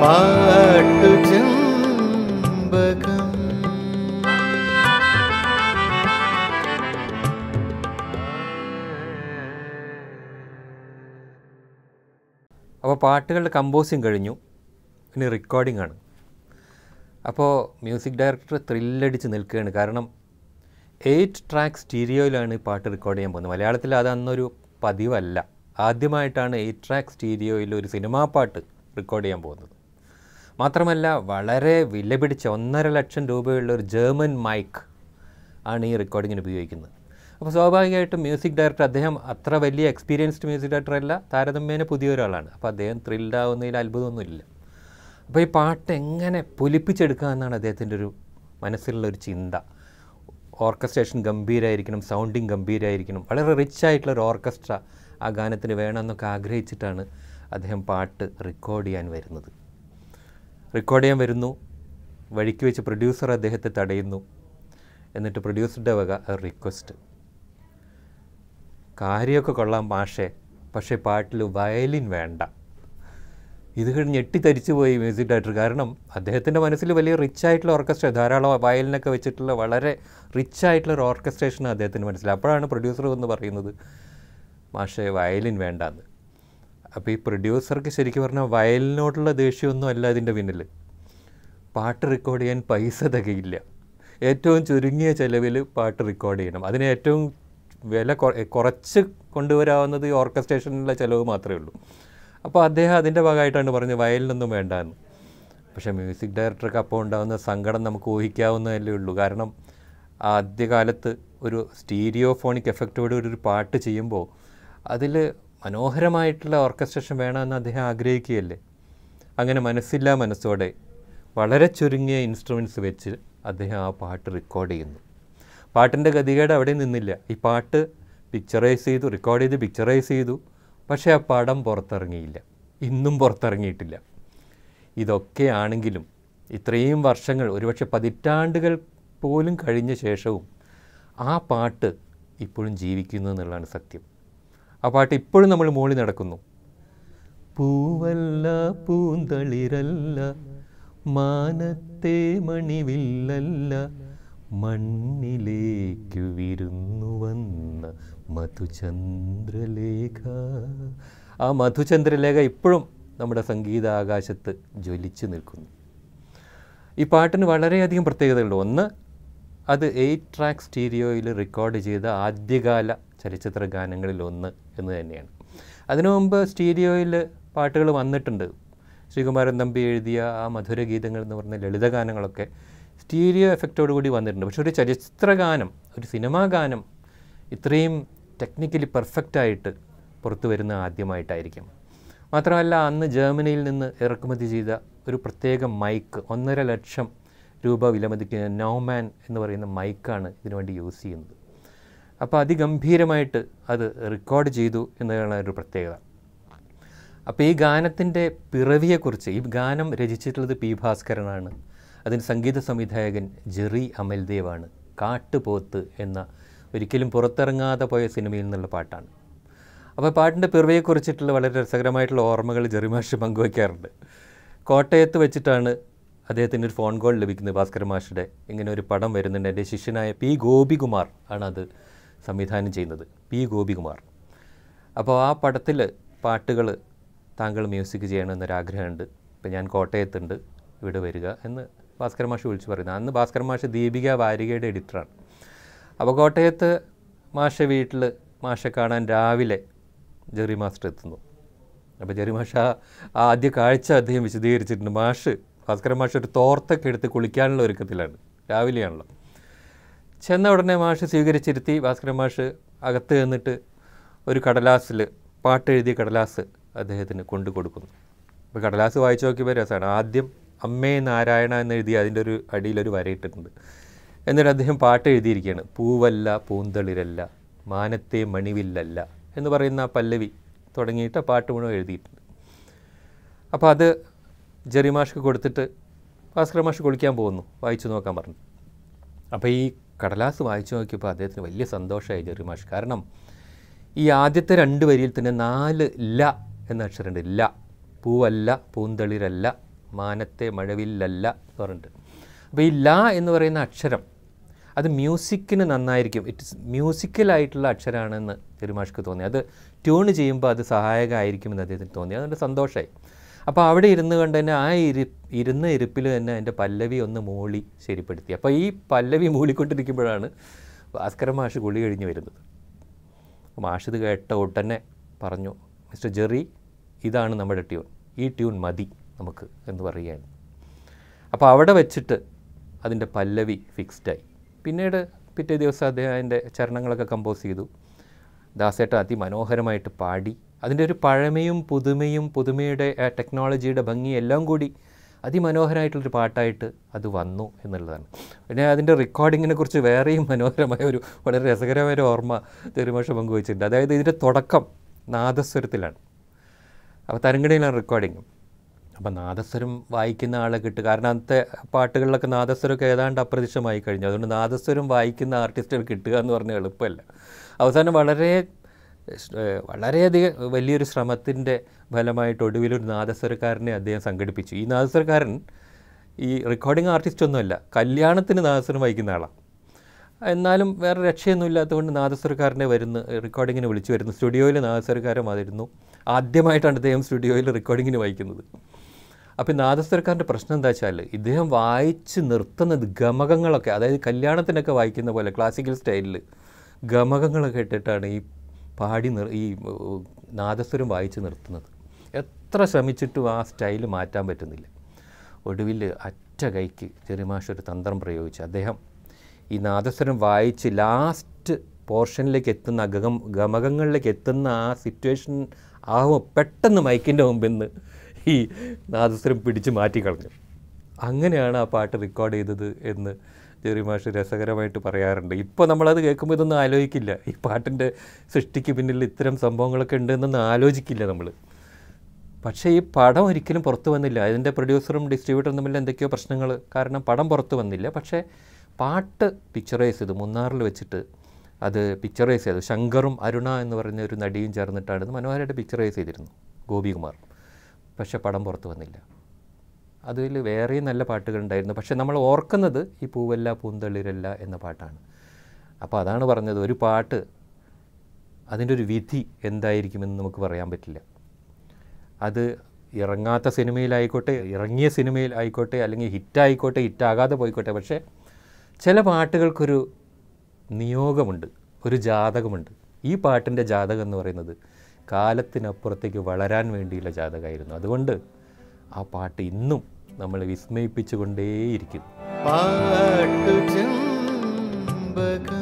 പാട്ടു ചെമ്പകം. അപ്പോൾ പാട്ടുകളുടെ കമ്പോസിങ് കഴിഞ്ഞു. ഇനി റെക്കോർഡിംഗ് ആണ്. അപ്പോൾ മ്യൂസിക് ഡയറക്ടർ ത്രില്ലടിച്ച് നിൽക്കുകയാണ്. കാരണം എയ്റ്റ് ട്രാക്ക് സ്റ്റീരിയോയിലാണ് ഈ പാട്ട് റെക്കോർഡ് ചെയ്യാൻ പോകുന്നത്. മലയാളത്തിൽ അതന്നൊരു പതിവല്ല. ആദ്യമായിട്ടാണ് എയ്റ്റ് ട്രാക്ക് സ്റ്റീരിയോയിൽ ഒരു സിനിമാ പാട്ട് റെക്കോർഡ് ചെയ്യാൻ പോകുന്നത്. മാത്രമല്ല വളരെ വിലപിടിച്ച ഒന്നര ലക്ഷം രൂപയുള്ള ഒരു ജർമ്മൻ മൈക്ക് ആണ് ഈ റെക്കോർഡിങ്ങിന് ഉപയോഗിക്കുന്നത്. അപ്പോൾ സ്വാഭാവികമായിട്ടും മ്യൂസിക് ഡയറക്ടർ അദ്ദേഹം അത്ര വലിയ എക്സ്പീരിയൻസ്ഡ് മ്യൂസിക് ഡയറക്ടർ അല്ല താരതമ്യേന പുതിയൊരാളാണ് അപ്പോൾ അദ്ദേഹം ത്രില്ഡ് ആവുന്നതിൽ അത്ഭുതമൊന്നുമില്ല. അപ്പോൾ ഈ പാട്ട് എങ്ങനെ പൊലിപ്പിച്ചെടുക്കുക എന്നാണ് അദ്ദേഹത്തിന്റെ ഒരു മനസ്സിലുള്ള ഒരു ചിന്ത. ഓർക്കസ്ട്രേഷൻ ഗംഭീരമായിരിക്കണം സൗണ്ടിങ് ഗംഭീരമായിരിക്കണം വളരെ റിച്ച് ആയിട്ടുള്ള ഒരു ഓർക്കസ്ട്ര ആ ഗാനത്തിന് വേണമെന്നൊക്കെ ആഗ്രഹിച്ചിട്ടാണ് അദ്ദേഹം പാട്ട് റെക്കോർഡ് ചെയ്യാൻ വരുന്നത്. റെക്കോർഡ് ചെയ്യാൻ വരുന്നു. വഴിക്ക് വെച്ച് പ്രൊഡ്യൂസർ അദ്ദേഹത്തെ തടയുന്നു. എന്നിട്ട് പ്രൊഡ്യൂസറുടെ വക റിക്വസ്റ്റ് കാര്യമൊക്കെ കൊള്ളാം മാഷേ പക്ഷേ പാട്ടിൽ വയലിൻ വേണ്ട. ഇത് കഴിഞ്ഞ് ഞെട്ടിത്തരിച്ചു പോയി മ്യൂസിക് ഡയറക്ടർ കാരണം അദ്ദേഹത്തിന്റെ മനസ്സിൽ വലിയ റിച്ച് ആയിട്ടുള്ള ഓർക്കസ്ട്ര ധാരാളം വയലിനൊക്കെ വെച്ചിട്ടുള്ള വളരെ റിച്ച് ആയിട്ടുള്ള ഒരു ഓർക്കസ്ട്രേഷൻ അദ്ദേഹത്തിന്റെ മനസ്സിൽ അപ്പോഴാണ് പ്രൊഡ്യൂസർ എന്ന് പറയുന്നത് മാഷേ വയലിൻ വേണ്ടാന്ന്. അപ്പോൾ ഈ പ്രൊഡ്യൂസർക്ക് ശരിക്കും പറഞ്ഞാൽ വയലിനോടുള്ള ദേഷ്യമൊന്നും അല്ല അതിന്റെ പിന്നിൽ പാട്ട് റെക്കോർഡ് ചെയ്യാൻ പൈസ തികയില്ല. ഏറ്റവും ചുരുങ്ങിയ ചിലവിൽ പാട്ട് റെക്കോർഡ് ചെയ്യണം. അതിന് ഏറ്റവും വില കുറച്ച് കൊണ്ടുവരാവുന്നത് ഈ ഓർക്കസ്ട്രേഷനിലെ ചിലവ് മാത്രമേ ഉള്ളൂ. അപ്പോൾ അദ്ദേഹം അതിന്റെ ഭാഗമായിട്ടാണ് പറഞ്ഞത് വയലിനൊന്നും വേണ്ട എന്ന് പക്ഷേ മ്യൂസിക് ഡയറക്ടർക്ക് അപ്പോൾ ഉണ്ടാകുന്ന സങ്കടം നമുക്ക് ഊഹിക്കാവുന്നതല്ലേ ഉള്ളൂ. കാരണം ആദ്യകാലത്ത് ഒരു സ്റ്റീരിയോഫോണിക് എഫക്റ്റോട് ഒരു പാട്ട് ചെയ്യുമ്പോൾ അതിൽ മനോഹരമായിട്ടുള്ള ഓർക്കസ്ട്രേഷൻ വേണമെന്ന് അദ്ദേഹം ആഗ്രഹിക്കുകയല്ലേ? അങ്ങനെ മനസ്സില്ല മനസ്സോടെ വളരെ ചുരുങ്ങിയ ഇൻസ്ട്രുമെന്റ്സ് വെച്ച് അദ്ദേഹം ആ പാട്ട് റെക്കോർഡ് ചെയ്യുന്നു. പാട്ടിന്റെ ഗതികേട് അവിടെ നിന്നില്ല. ഈ പാട്ട് പിക്ചറൈസ് ചെയ്തു റെക്കോർഡ് ചെയ്ത് പിക്ചറൈസ് ചെയ്തു. പക്ഷേ ആ പടം പുറത്തിറങ്ങിയില്ല. ഇന്നും പുറത്തിറങ്ങിയിട്ടില്ല. ഇതൊക്കെയാണെങ്കിലും ഇത്രയും വർഷങ്ങൾ ഒരുപക്ഷെ പതിറ്റാണ്ടുകൾ പോലും കഴിഞ്ഞ ശേഷവും ആ പാട്ട് ഇപ്പോഴും ജീവിക്കുന്നു എന്നുള്ളതാണ് സത്യം. ആ പാട്ട് ഇപ്പോഴും നമ്മൾ മോളി നടക്കുന്നു. പൂവല്ല പൂന്തളിരല്ല മാനത്തെ മണിവില്ലല്ല മണ്ണിലേക്കു വിരുന്നു വന്ന മധുചന്ദ്രലേഖ. ആ മധുചന്ദ്രലേഖ ഇപ്പോഴും നമ്മുടെ സംഗീതാകാശത്ത് ജ്വലിച്ചു നിൽക്കുന്നു. ഈ പാട്ടിന് വളരെയധികം പ്രത്യേകതകളുണ്ട്. ഒന്ന് അത് എയ്റ്റ് ട്രാക്ക് സ്റ്റീരിയോയിൽ റെക്കോർഡ് ചെയ്ത ആദ്യകാല ചലച്ചിത്ര ഗാനങ്ങളിൽ ഒന്ന് എന്ന് തന്നെയാണ്. അതിനു മുമ്പ് സ്റ്റീരിയോയിൽ പാട്ടുകൾ വന്നിട്ടുണ്ട്. ശ്രീകുമാരൻ തമ്പി എഴുതിയ ആ മധുരഗീതങ്ങൾ എന്ന് പറഞ്ഞ ലളിതഗാനങ്ങളൊക്കെ സ്റ്റീരിയോ എഫക്റ്റോട് കൂടി വന്നിട്ടുണ്ട്. പക്ഷെ ഒരു ചലച്ചിത്ര ഗാനം ഒരു സിനിമാ ഗാനം ഇത്രയും ടെക്നിക്കലി പെർഫെക്റ്റായിട്ട് പുറത്തു വരുന്ന ആദ്യമായിട്ടായിരിക്കും. മാത്രമല്ല അന്ന് ജർമ്മനിയിൽ നിന്ന് ഇറക്കുമതി ചെയ്ത ഒരു പ്രത്യേക മൈക്ക് ഒന്നര ലക്ഷം രൂപ വിലമതിക്കുന്ന നോമാൻ എന്ന് പറയുന്ന മൈക്കാണ് ഇതിനുവേണ്ടി യൂസ് ചെയ്യുന്നത്. അപ്പോൾ അതിഗംഭീരമായിട്ട് അത് റെക്കോർഡ് ചെയ്തു എന്നതാണ് ഒരു പ്രത്യേകത. അപ്പോൾ ഈ ഗാനത്തിന്റെ പിറവിയെക്കുറിച്ച് ഈ ഗാനം രചിച്ചിട്ടുള്ളത് പി ഭാസ്കരനാണ്. അതിന് സംഗീത സംവിധായകൻ ജെറി അമൽദേവാണ്. കാട്ടുപോത്ത് എന്ന ഒരിക്കലും പുറത്തിറങ്ങാതെ പോയ സിനിമയിൽ നിന്നുള്ള പാട്ടാണ്. അപ്പോൾ പാട്ടിന്റെ പിറവിയെക്കുറിച്ചിട്ടുള്ള വളരെ രസകരമായിട്ടുള്ള ഓർമ്മകൾ ജെറി മാഷ് പങ്കുവയ്ക്കാറുണ്ട് കോട്ടയത്ത് വെച്ചിട്ടാണ് അദ്ദേഹത്തിന് ഒരു ഫോൺ കോൾ ലഭിക്കുന്നത് ഭാസ്കര മാഷിന്റെ ഇങ്ങനെ ഒരു പടം വരുന്നുണ്ട്. എന്റെ ശിഷ്യനായ പി ഗോപികുമാർ ആണ് അത് സംവിധാനം ചെയ്യുന്നത് പി ഗോപികുമാർ. അപ്പോൾ ആ പടത്തിൽ പാട്ടുകൾ താങ്കൾ മ്യൂസിക് ചെയ്യണമെന്നൊരാഗ്രഹമുണ്ട്. ഇപ്പം ഞാൻ കോട്ടയത്തുണ്ട് ഇവിടെ വരിക എന്ന് ഭാസ്കര മാഷ് വിളിച്ച് പറയുന്നത് അന്ന് ഭാസ്കര മാഷ് ദീപിക വാരികയുടെ എഡിറ്ററാണ്. അപ്പോൾ കോട്ടയത്ത് മാഷ വീട്ടിൽ മാഷ കാണാൻ രാവിലെ ജെറി മാസ്റ്റർ എത്തുന്നു. അപ്പോൾ ജെറി മാഷ ആ ആദ്യ കാഴ്ച അദ്ദേഹം വിശദീകരിച്ചിട്ടുണ്ട്. മാഷ് ഭാസ്കര മാഷ് ഒരു തോർത്തൊക്കെ എടുത്ത് കുളിക്കാനുള്ള ഒരുക്കത്തിലാണ്. രാവിലെയാണല്ലോ. ചെന്ന ഉടനെ മാഷ് സ്വീകരിച്ചിരുത്തി ഭാസ്കര മാഷ് അകത്ത് ചെന്നിട്ട് ഒരു കടലാസിൽ പാട്ട് എഴുതിയ കടലാസ് അദ്ദേഹത്തിന് കൊണ്ടു കൊടുക്കുന്നു. അപ്പോൾ കടലാസ് വായിച്ചു നോക്കിയപ്പോൾ രസമാണ്. ആദ്യം അമ്മേ നാരായണ എന്ന് എഴുതി അതിന്റെ ഒരു അടിയിലൊരു വരയിട്ടിട്ടുണ്ട് എന്നിട്ട് അദ്ദേഹം പാട്ട് എഴുതിയിരിക്കുകയാണ്. പൂവല്ല പൂന്തളിരല്ല മാനത്തെ മണിവില്ലല്ല എന്ന് പറയുന്ന ആ പല്ലവി തുടങ്ങിയിട്ട് പാട്ട് മുഴുവൻ എഴുതിയിട്ടുണ്ട്. അപ്പോൾ അത് ജെറി മാഷ്ക്ക് കൊടുത്തിട്ട് ഭാസ്കര മാഷ് കുളിക്കാൻ പോകുന്നു. വായിച്ചു നോക്കാൻ പറഞ്ഞു. അപ്പോൾ ഈ കടലാസ് വായിച്ചു നോക്കിയപ്പോൾ അദ്ദേഹത്തിന് വലിയ സന്തോഷമായി ജെറി മാഷ് കാരണം ഈ ആദ്യത്തെ രണ്ട് വരിയിൽ തന്നെ നാല് ല എന്ന അക്ഷരമുണ്ട്. ല. പൂവല്ല പൂന്തളിരല്ല മാനത്തെ മഴവില്ലല്ല എന്ന് പറഞ്ഞിട്ട്. അപ്പോൾ ഈ ല എന്ന് പറയുന്ന അക്ഷരം അത് മ്യൂസിക്കിന് നന്നായിരിക്കും. ഇറ്റ്സ് മ്യൂസിക്കലായിട്ടുള്ള അക്ഷരമാണെന്ന് തിരുമാഷ്ക്ക് തോന്നി. അത് ട്യൂൺ ചെയ്യുമ്പോൾ അത് സഹായകമായിരിക്കുമെന്ന് അദ്ദേഹത്തിന് തോന്നി. അതുകൊണ്ട് സന്തോഷമായി അപ്പോൾ അവിടെ ഇരുന്ന് കൊണ്ട് തന്നെ ആ ഇരി ഇരുന്ന ഇരിപ്പിൽ തന്നെ എന്റെ പല്ലവി ഒന്ന് മൂളി ശരിപ്പെടുത്തി. അപ്പോൾ ഈ പല്ലവി മൂളിക്കൊണ്ടിരിക്കുമ്പോഴാണ് ഭാസ്കരൻ മാഷ് കുളി കഴിഞ്ഞ് വരുന്നത്. മാഷ് ഇത് കേട്ട ഉടനെ പറഞ്ഞു മിസ്റ്റർ ജെറി ഇതാണ് നമ്മുടെ ട്യൂൺ. ഈ ട്യൂൺ മതി നമുക്ക് എന്ന് പറയുകയാണ് അപ്പോൾ അവിടെ വെച്ചിട്ട് അതിന്റെ പല്ലവി ഫിക്സ്ഡായി പിന്നീട് പിറ്റേ ദിവസം അദ്ദേഹം അതിന്റെ ചരണങ്ങളൊക്കെ കമ്പോസ് ചെയ്തു. ദാസേട്ട അതിമനോഹരമായിട്ട് പാടി. അതിന്റെ ഒരു പഴമയും പുതുമയും പുതുമയുടെ ടെക്നോളജിയുടെ ഭംഗി എല്ലാം കൂടി അതിമനോഹരമായിട്ടുള്ളൊരു പാട്ടായിട്ട് അത് വന്നു എന്നുള്ളതാണ്. പിന്നെ അതിന്റെ റെക്കോർഡിങ്ങിനെ കുറിച്ച് വേറെയും മനോഹരമായ ഒരു വളരെ രസകരമായ ഒരു ഓർമ്മ തെരുമാഷ പങ്കുവച്ചിട്ടുണ്ട്. അതായത് ഇതിന്റെ തുടക്കം നാദസ്വരത്തിലാണ്. അപ്പോൾ തരങ്കടയിലാണ് റെക്കോർഡിങ് അപ്പോൾ നാദസ്വരം വായിക്കുന്ന ആളെ കിട്ടും കാരണം അന്നത്തെ പാട്ടുകളിലൊക്കെ നാദസ്വരമൊക്കെ ഏതാണ്ട് അപ്രത്യക്ഷമായി കഴിഞ്ഞു. അതുകൊണ്ട് നാദസ്വരം വായിക്കുന്ന ആർട്ടിസ്റ്റുകൾ കിട്ടുക എന്ന് പറഞ്ഞാൽ എളുപ്പമല്ല. അവസാനം വളരെ വളരെയധികം വലിയൊരു ശ്രമത്തിന്റെ ഫലമായിട്ട് ഒടുവിലൊരു നാദസ്വരക്കാരനെ അദ്ദേഹം സംഘടിപ്പിച്ചു. ഈ നാദസ്വരക്കാരൻ ഈ റെക്കോർഡിംഗ് ആർട്ടിസ്റ്റ് ഒന്നുമല്ല കല്യാണത്തിന് നാദസ്വരം വഹിക്കുന്ന ആളാണ് എന്നാലും വേറെ രക്ഷയൊന്നും ഇല്ലാത്തതുകൊണ്ട് നാദസ്വരക്കാരനെ വരുന്ന റെക്കോർഡിങ്ങിന് വിളിച്ചു വരുന്നു സ്റ്റുഡിയോയിൽ നാദസ്വരക്കാരൻ വന്നിരുന്നു. ആദ്യമായിട്ടാണ് അദ്ദേഹം സ്റ്റുഡിയോയിൽ റെക്കോർഡിങ്ങിന് വായിക്കുന്നത് അപ്പോൾ നാദസ്വരക്കാരന്റെ പ്രശ്നം എന്താ വെച്ചാൽ ഇദ്ദേഹം വായിച്ച് നിർത്തുന്നത് ഗമകങ്ങളൊക്കെ അതായത് കല്യാണത്തിനൊക്കെ വായിക്കുന്ന പോലെ ക്ലാസിക്കൽ സ്റ്റൈലിൽ ഗമകങ്ങളൊക്കെ ഇട്ടിട്ടാണ് ഈ പാടി നിർ ഈ നാദസ്വരം വായിച്ച് നിർത്തുന്നത്. എത്ര ശ്രമിച്ചിട്ടും ആ സ്റ്റൈൽ മാറ്റാൻ പറ്റുന്നില്ല. ഒടുവിൽ അറ്റ കൈക്ക് ചെറിമാഷ് ഒരു തന്ത്രം പ്രയോഗിച്ച് അദ്ദേഹം ഈ നാദസ്വരം വായിച്ച് ലാസ്റ്റ് പോർഷനിലേക്ക് എത്തുന്ന ഗഗം ഗമകങ്ങളിലേക്ക് എത്തുന്ന ആ സിറ്റുവേഷൻ ആകുമ്പോൾ പെട്ടെന്ന് മൈക്കിന്റെ മുമ്പിൽ നിന്ന് ഈ നാദസ്വരം പിടിച്ച് മാറ്റിക്കളഞ്ഞു. അങ്ങനെയാണ് ആ പാട്ട് റെക്കോർഡ് ചെയ്തത് എന്ന് ജെറി മാഷ് രസകരമായിട്ട് പറയാറുണ്ട്. ഇപ്പോൾ നമ്മളത് കേൾക്കുമ്പോൾ ഇതൊന്നും ആലോചിക്കില്ല. ഈ പാട്ടിന്റെ സൃഷ്ടിക്ക് പിന്നിൽ ഇത്തരം സംഭവങ്ങളൊക്കെ ഉണ്ട് എന്നൊന്നും ആലോചിക്കില്ല നമ്മൾ പക്ഷേ ഈ പടം ഒരിക്കലും പുറത്തു വന്നില്ല. അതിന്റെ പ്രൊഡ്യൂസറും ഡിസ്ട്രിബ്യൂട്ടറും തമ്മിൽ എന്തൊക്കെയോ പ്രശ്നങ്ങൾ കാരണം പടം പുറത്തു വന്നില്ല. പക്ഷേ പാട്ട് പിക്ചറൈസ് ചെയ്തു. മൂന്നാറിൽ വെച്ചിട്ട് അത് പിക്ചറൈസ് ചെയ്തു. ശങ്കറും അരുണ എന്ന് പറഞ്ഞ ഒരു നടിയും ചേർന്നിട്ടാണ് മനോഹരമായിട്ട് പിക്ചറൈസ് ചെയ്തിരുന്നു ഗോപികുമാർ പക്ഷേ പടം പുറത്തു വന്നില്ല. അതിൽ വേറെയും നല്ല പാട്ടുകളുണ്ടായിരുന്നു. പക്ഷെ നമ്മൾ ഓർക്കുന്നത് ഈ പൂവല്ല പൂന്തളിരല്ല എന്ന പാട്ടാണ്. അപ്പോൾ അതാണ് പറഞ്ഞത് ഒരു പാട്ട് അതിന്റെ ഒരു വിധി എന്തായിരിക്കുമെന്ന് നമുക്ക് പറയാൻ പറ്റില്ല. അത് ഇറങ്ങാത്ത സിനിമയിലായിക്കോട്ടെ ഇറങ്ങിയ സിനിമയിൽ ആയിക്കോട്ടെ അല്ലെങ്കിൽ ഹിറ്റായിക്കോട്ടെ ഹിറ്റാകാതെ പോയിക്കോട്ടെ പക്ഷേ ചില പാട്ടുകൾക്കൊരു നിയോഗമുണ്ട് ഒരു ജാതകമുണ്ട്. ഈ പാട്ടിന്റെ ജാതകം എന്ന് പറയുന്നത് കാലത്തിനപ്പുറത്തേക്ക് വളരാൻ വേണ്ടിയുള്ള ജാതകമായിരുന്നു. അതുകൊണ്ട് ആ പാട്ട് ഇന്നും നമ്മളെ വിസ്മയിപ്പിച്ചുകൊണ്ടേയിരിക്കുന്നു. പാട്ടു ചെമ്പകം